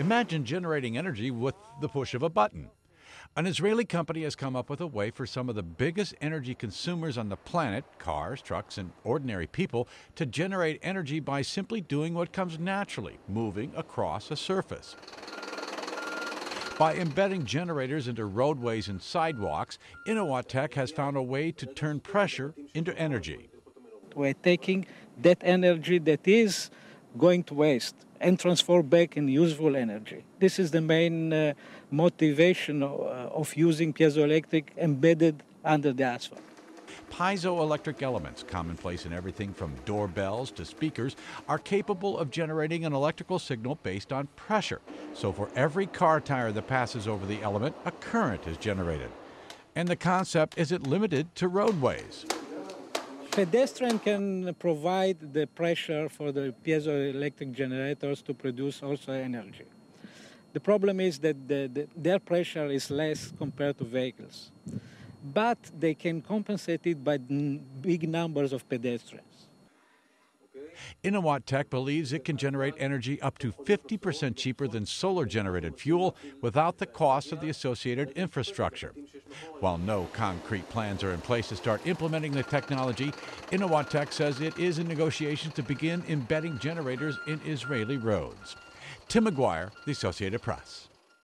Imagine generating energy with the push of a button. An Israeli company has come up with a way for some of the biggest energy consumers on the planet cars, trucks, and ordinary people to generate energy by simply doing what comes naturally moving across a surface. By embedding generators into roadways and sidewalks, Tech has found a way to turn pressure into energy. We're taking that energy that is going to waste and transform back in useful energy. This is the main uh, motivation of, uh, of using piezoelectric embedded under the asphalt. Piezoelectric elements, commonplace in everything from doorbells to speakers, are capable of generating an electrical signal based on pressure. So, for every car tire that passes over the element, a current is generated. And the concept isn't limited to roadways. Pedestrian can provide the pressure for the piezoelectric generators to produce also energy. The problem is that the, the, their pressure is less compared to vehicles, but they can compensate it by big numbers of pedestrians. Innowattech believes it can generate energy up to 50% cheaper than solar generated fuel without the cost of the associated infrastructure. While no concrete plans are in place to start implementing the technology, Innowatt says it is in negotiations to begin embedding generators in Israeli roads. Tim McGuire, The Associated Press.